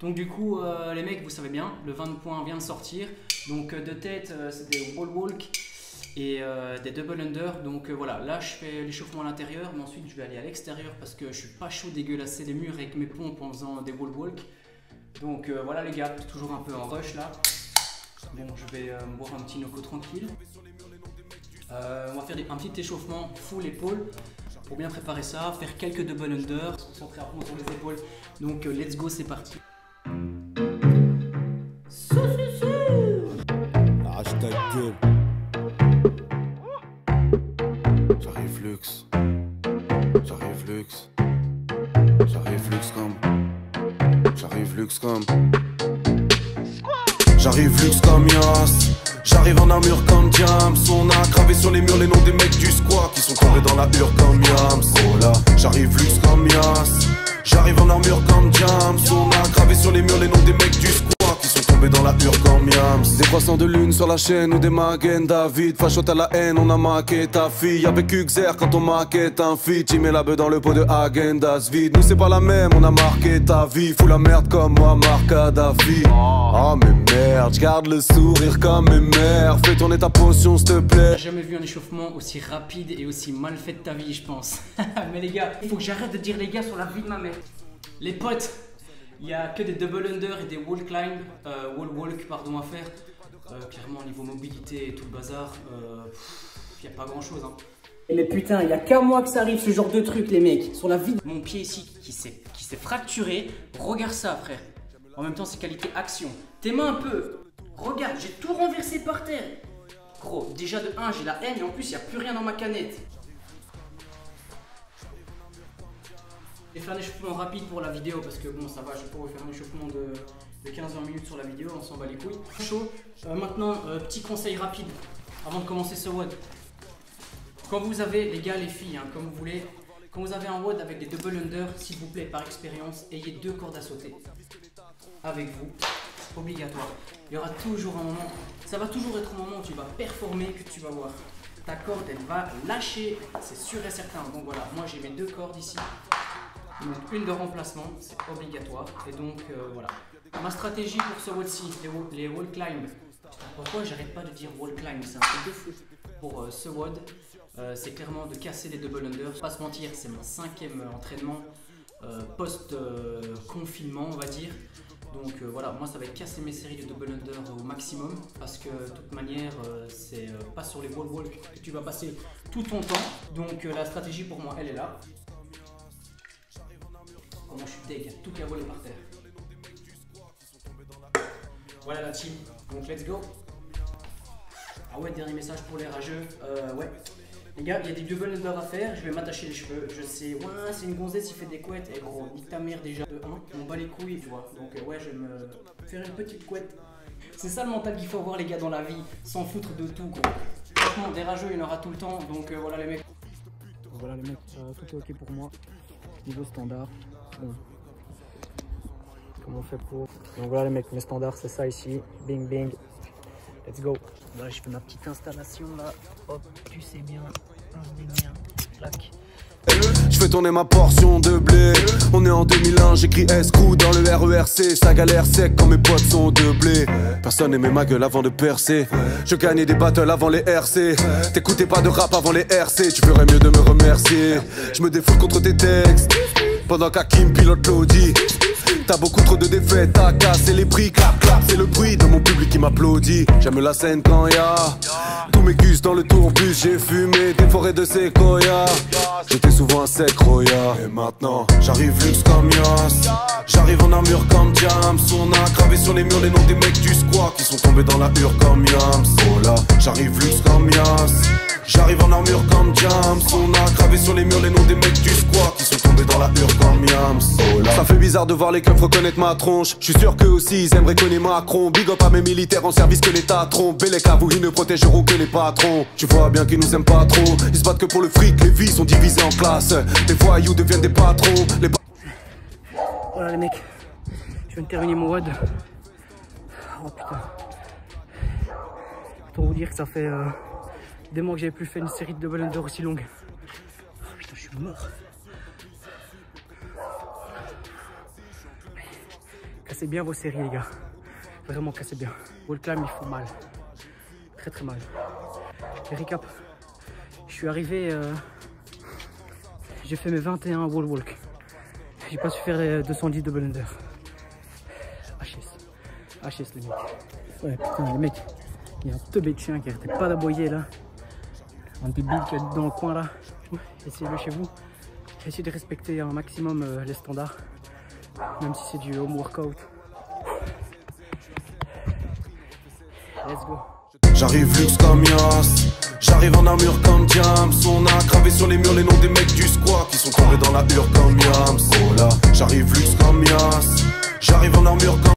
Donc du coup, euh, les mecs, vous savez bien, le 20 points vient de sortir. Donc euh, de tête, euh, c'est des wall walk et des double under. Donc voilà, là je fais l'échauffement à l'intérieur, mais ensuite je vais aller à l'extérieur parce que je suis pas chaud dégueulasser les murs avec mes pompes en faisant des wall walk. Donc voilà les gars, toujours un peu en rush là. Bon, je vais me boire un petit noco tranquille. on va faire un petit échauffement full épaule pour bien préparer ça, faire quelques double under, se concentrer à fond sur les épaules. Donc let's go, c'est parti. J'arrive luxe comme. J'arrive luxe comme. J'arrive luxe comme Yas. J'arrive en armure comme Diams. On a gravé sur les murs les noms des mecs du squat qui sont tombés dans la hure comme Yams. Oh là, j'arrive luxe de lune sur la chaîne ou des Magen David Fachote à la haine, on a maqué ta fille. Avec Uxer quand on maquette un feat Tu mets la beuh dans le pot de Agendas. Vide Nous c'est pas la même, on a marqué ta vie. Fous la merde comme moi, Marc Kadhafi. Oh mais merde, garde le sourire comme mes mères. Fais tourner ta potion s'il te plaît. J'ai jamais vu un échauffement aussi rapide et aussi mal fait de ta vie je pense. Mais les gars, il faut que j'arrête de dire les gars sur la vie de ma mère. Les potes il n'y a que des double under et des wall climb, euh, wall walk pardon à faire. Euh, clairement au niveau mobilité et tout le bazar, il euh, n'y a pas grand chose. Hein. Mais putain, il n'y a qu'à moi que ça arrive ce genre de truc les mecs. Sur la vie mon pied ici qui s'est fracturé. Regarde ça frère. En même temps c'est qualité action. Tes mains un peu. Regarde, j'ai tout renversé par terre. Gros, déjà de 1 j'ai la haine et en plus il n'y a plus rien dans ma canette. Vais faire un échauffement rapide pour la vidéo parce que bon ça va, je vais pas faire un échauffement de, 15-20 minutes sur la vidéo, on s'en bat les couilles. Chaud. Euh, maintenant, euh, petit conseil rapide avant de commencer ce WOD. Quand vous avez, les gars, les filles, hein, comme vous voulez, quand vous avez un WOD avec des double under, s'il vous plaît, par expérience, ayez deux cordes à sauter avec vous. Obligatoire. Il y aura toujours un moment, ça va toujours être un moment où tu vas performer, que tu vas voir. Ta corde, elle va lâcher, c'est sûr et certain. Donc voilà, moi j'ai mes deux cordes ici. Une de remplacement, c'est obligatoire. Et donc euh, voilà. Ma stratégie pour ce WOD-ci, les, wall climb. Pourquoi j'arrête pas de dire wall climb? C'est un truc de fou. Pour euh, ce WOD, euh, c'est clairement de casser les double under. Pas se mentir, c'est mon cinquième entraînement post-confinement, on va dire. Donc voilà, moi ça va être casser mes séries de double under au maximum parce que de toute manière, c'est pas sur les wall walk que tu vas passer tout ton temps. Donc la stratégie pour moi, elle est là je suis deg, tout qui a volé par terre. Voilà la team, donc let's go. Ah ouais, dernier message pour les rageux. Euh, ouais. Les gars, il y a des double under à faire, je vais m'attacher les cheveux. Je sais, ouais, c'est une gonzesse, il fait des couettes. Et gros, nique ta mère déjà de 1, on bat les couilles, tu vois. Donc euh, ouais, je vais me faire une petite couette. C'est ça le mental qu'il faut avoir les gars dans la vie, sans foutre de tout gros. Franchement, des rageux, il y en aura tout le temps, donc euh, voilà les mecs. Voilà les mecs, tout est ok pour moi. Niveau standard. Comment on fait pour Donc voilà les mecs, mes standards c'est ça ici. Bing bing. Let's go. Voilà, je fais ma petite installation là. Hop, tu sais bien. bien. Clac. Je fais tourner ma portion de blé. On est en 2001, j'écris SQ dans le RERC. Ça galère sec quand mes potes sont de blé. Personne aimait ma gueule avant de percer. Je gagnais des battles avant les RC. T'écoutais pas de rap avant les RC. Tu ferais mieux de me remercier. Je me défoule contre tes textes. Pendant qu'Akim pilote l'audi T'as beaucoup trop de défaites, t'as cassé les prix, clap clap, c'est le bruit de mon public qui m'applaudit. J'aime la scène quand y'a tous mes gus dans le tourbus, j'ai fumé des forêts de séquoia. J'étais souvent un sec. Et maintenant, j'arrive luxe comme Yas. J'arrive en armure comme Diams. On a gravé sur les murs les noms des mecs du squat qui sont tombés dans la hure comme Yams. De voir les keufs reconnaître ma tronche. Je suis sûr qu'eux aussi ils aimeraient connaître Macron. Big up à mes militaires en service que l'État trompe. Et les vous ils ne protégeront que les patrons. Tu vois bien qu'ils nous aiment pas trop. Ils se battent que pour le fric, les vies sont divisées en classes. Les voyous deviennent des patrons. Les Voilà les mecs. Je viens de terminer mon WOD. Oh putain. Pour vous dire que ça fait... Euh, des mois que j'avais plus fait une série de double under aussi longue. Oh, putain, je suis mort. Bien vos séries, les gars. Vraiment, cassez bien. Wall climb, il faut mal. Très très mal. Et recap. Je suis arrivé. euh, J'ai fait mes 21 wall walk. J'ai pas su faire euh, 210 double under. HS. HS les mecs. Ouais, putain, les mecs. Il y a un teubé de qui arrêtait pas d'aboyer là. Un débile qui dans le coin là. Essayez-le chez vous. Essayez de respecter un maximum euh, les standards. Même si c'est du home workout. Let's go. J'arrive luxe comme Yas J'arrive en armure comme Diams On a gravé sur les murs les noms des mecs du squat Qui sont tombés dans la hure comme Yams Oh là J'arrive luxe comme Yas J'arrive en armure comme